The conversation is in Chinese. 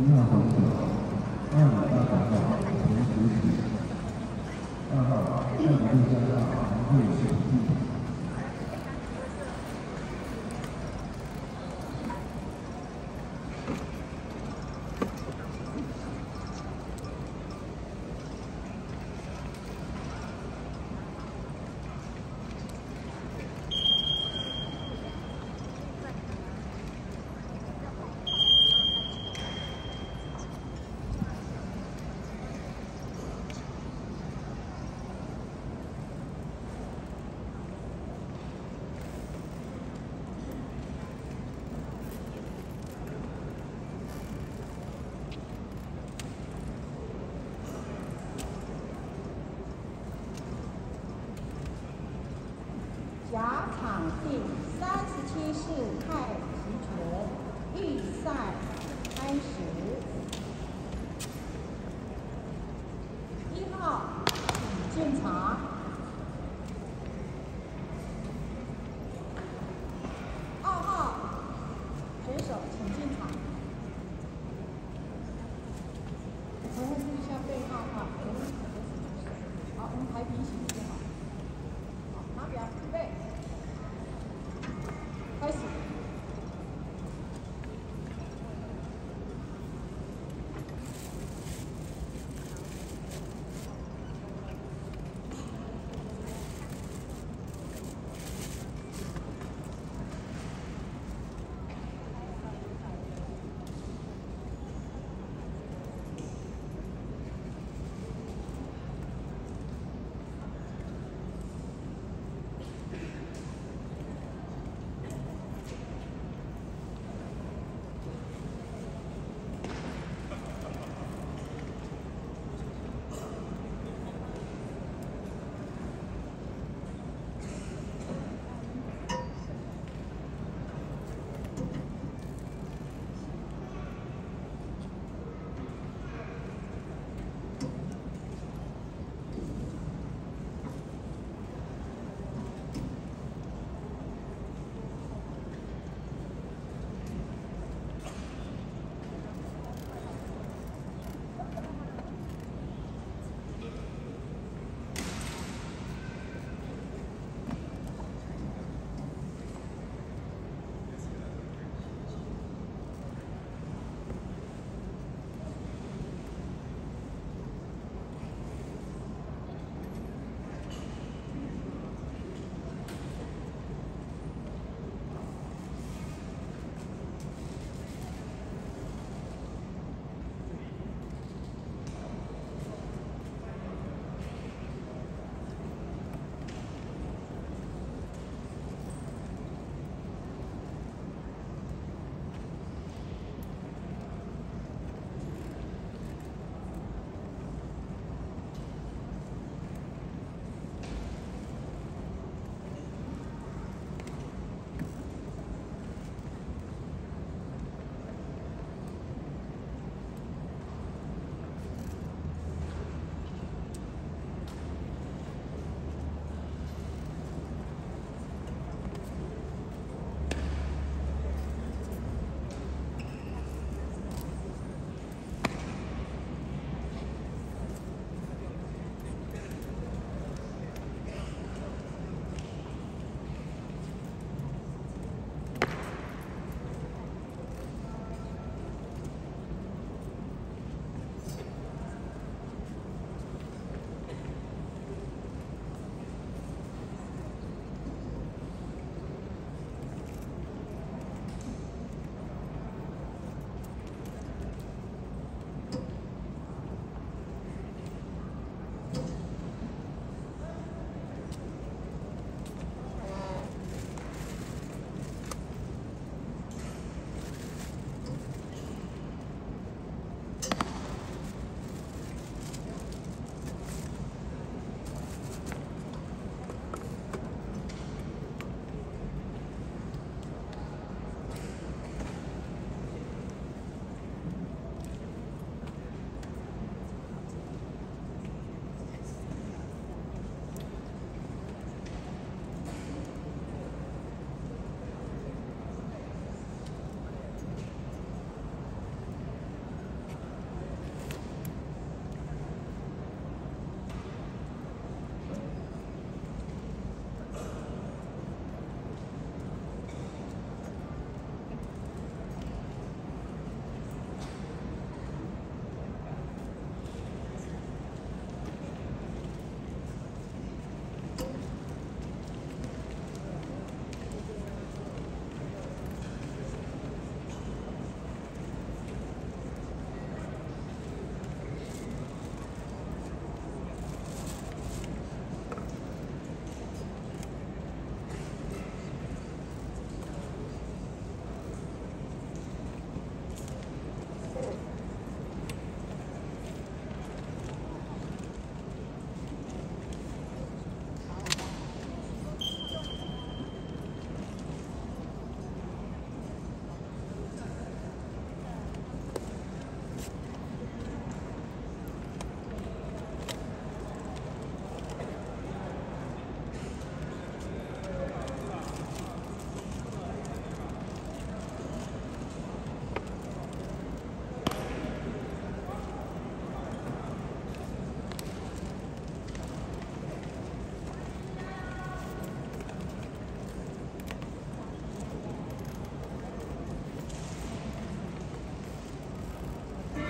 一号红球，二五八八号陈楚楚，二号二五六三号黄慧贤。甲第三十七式太极拳预赛开始。一号，请进场。二号，选手请进场。我们注意一下背号哈。好，我们排平行。